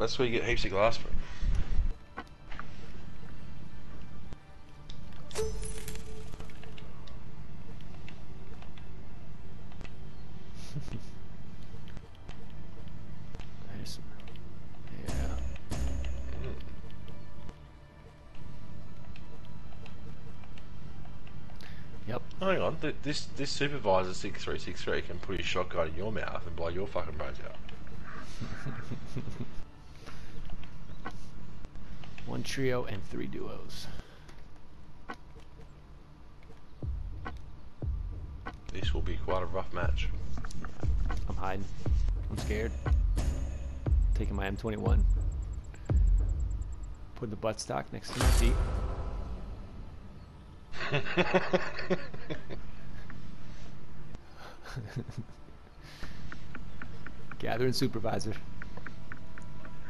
That's where you get heaps of glass from. There's. Yeah. Yep. Hang on, this this supervisor six three six three can put his shotgun in your mouth and blow your fucking brains out. One trio and three duos. This will be quite a rough match. I'm hiding. I'm scared. Taking my M21. Put the buttstock next to my seat. Gathering supervisor.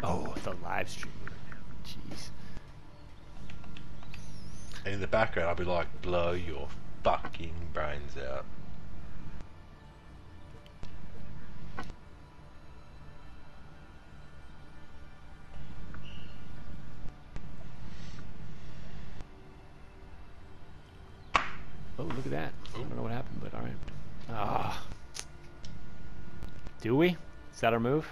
Oh, the live stream. Jeez. And in the background, I'll be like, blow your fucking brains out. Oh, look at that. I don't know what happened, but alright. Ah. Do we? Is that our move?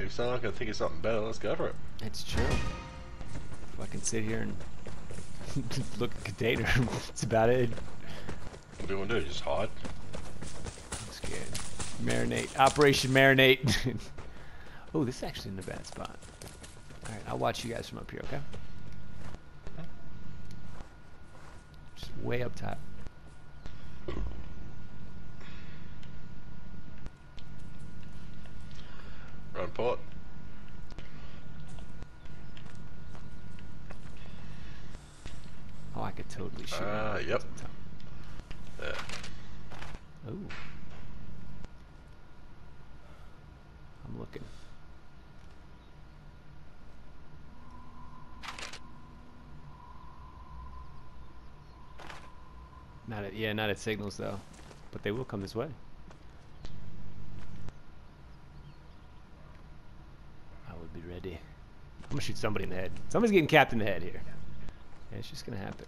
If someone can think of something better, let's go for it. It's true. If I can sit here and look at container, that's about it. What do you want to do? Just hide? I'm scared. Marinate. Operation Marinate. oh, this is actually in a bad spot. Alright, I'll watch you guys from up here, okay? Just way up top. Run port. Oh, I could totally shoot. Ah, one. yep. There. Ooh. I'm looking. Not at yeah, not at signals though, but they will come this way. I would be ready. I'm gonna shoot somebody in the head. Somebody's getting capped in the head here. It's just gonna happen.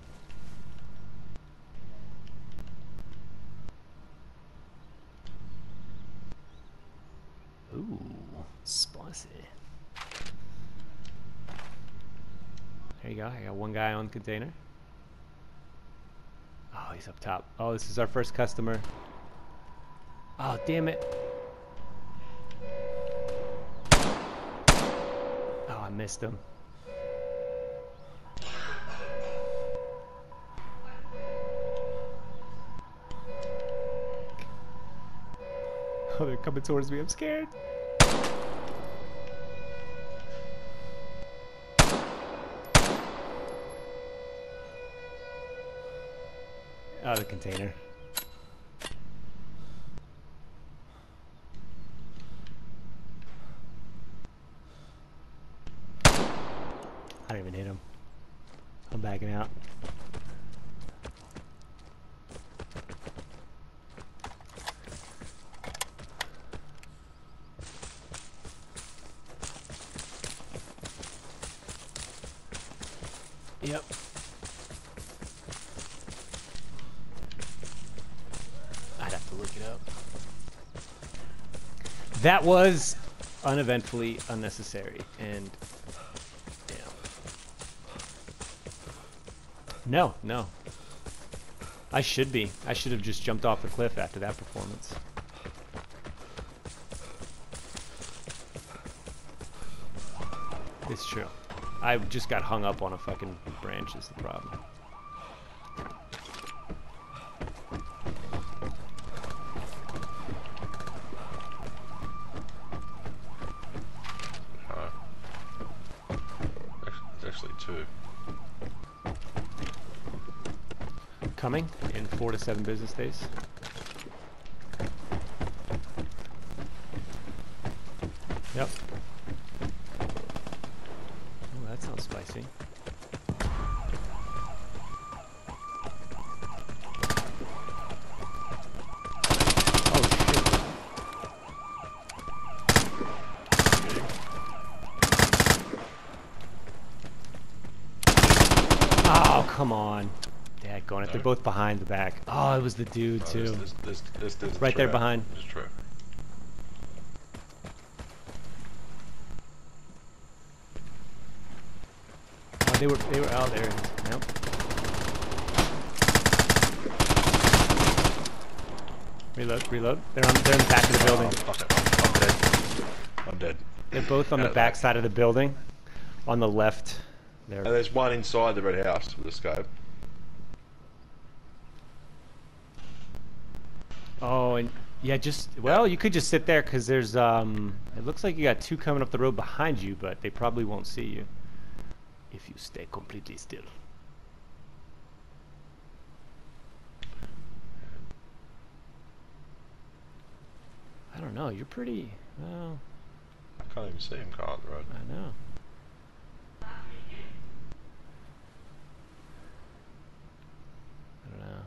Ooh, spicy. There you go. I got one guy on the container. Oh, he's up top. Oh, this is our first customer. Oh, damn it. Missed him. Oh, they're coming towards me. I'm scared. Oh, the container. I didn't even hit him. I'm backing out. Yep. I'd have to look it up. That was uneventfully unnecessary and yeah. No, no. I should be. I should have just jumped off the cliff after that performance. It's true. I just got hung up on a fucking branch is the problem. Uh, actually, it's actually two. coming in four to seven business days. Yep. Oh, that sounds spicy. Oh, ah, come on. Going it. They're both behind the back. Oh, it was the dude too. there's, there's, there's Right there behind. Oh, they were they were out there. Nope. Reload, reload. They're on they're in the back of the building. Oh. I'm, I'm dead. I'm dead. They're both on the back side of the building. On the left. There. And there's one inside the red house with a scope. Oh, and yeah, just well, you could just sit there because there's um. It looks like you got two coming up the road behind you, but they probably won't see you if you stay completely still. I don't know. You're pretty. Well, I can't even see him car on the road. I know. I don't know.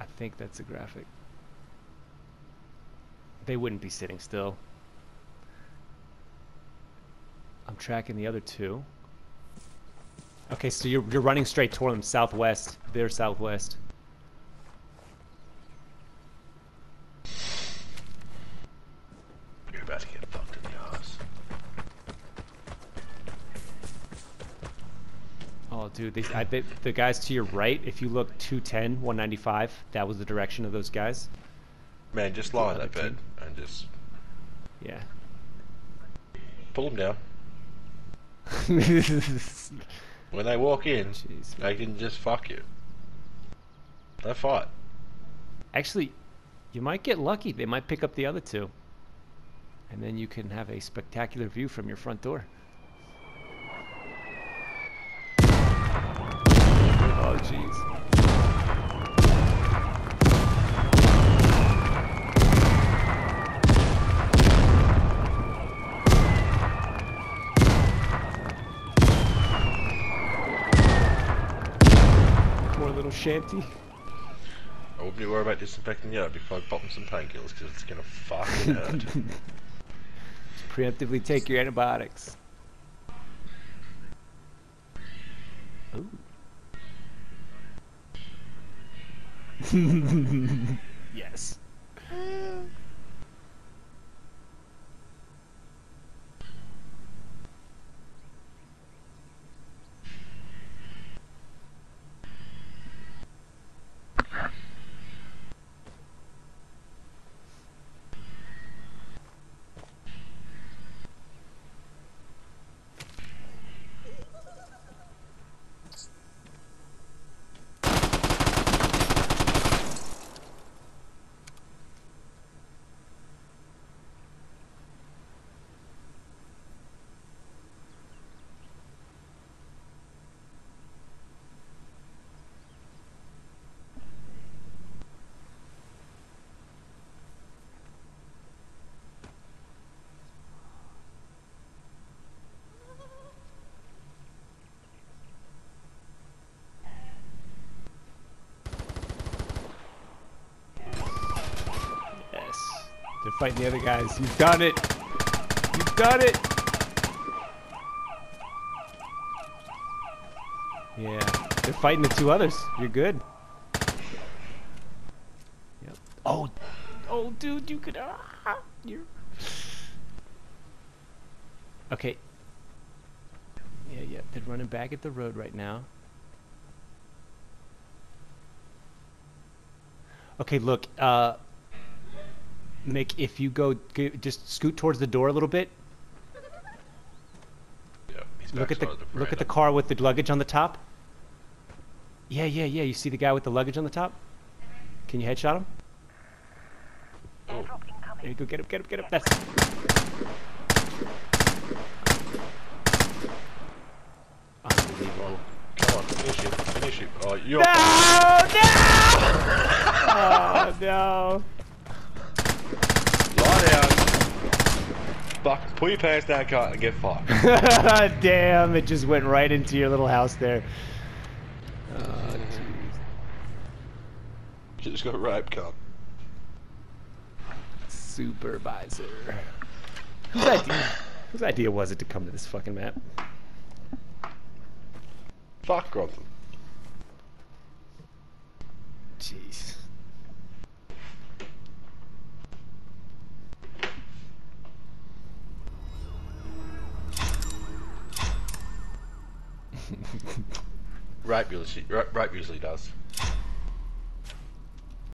I think that's a graphic. They wouldn't be sitting still. I'm tracking the other two. Okay, so you're you're running straight toward them southwest. They're southwest. You're about to get fucked in the ass. Oh, dude, they, I, they, the guys to your right, if you look 210, 195, that was the direction of those guys. Man, just lie in that bed and just Yeah. pull them down. When they walk in, man. they can just fuck you. They fight. Actually, you might get lucky. They might pick up the other two. And then you can have a spectacular view from your front door. Oh, jeez. Poor little shanty. I wouldn't be worried about disinfecting yet before I pop them some painkillers because it's gonna fucking hurt. Preemptively take your antibiotics. Ooh. yes. Yes. They're fighting the other guys. You've done it. You've done it. Yeah. They're fighting the two others. You're good. Yep. Oh. Oh, dude, you could. Ah, you're. Okay. Yeah, yeah. They're running back at the road right now. Okay, look. Uh, Mick, if you go, g- just scoot towards the door a little bit. yeah, Look at the backside of look at the car with the luggage on the top. Yeah, yeah, yeah. You see the guy with the luggage on the top? Can you headshot him? Oh, There you go. Get him. Get him. Get him. That's. Unbelievable. come on, finish it, finish it. Oh, you're No! No! oh no! lie down. Fuck, pull your pants down, cut, and get fucked. Damn! It just went right into your little house there. Oh, jeez. Just got raped, cunt. Supervisor. Whose idea? Whose idea was it to come to this fucking map? Fuck Grantham. Jeez. Rape usually, rape usually does.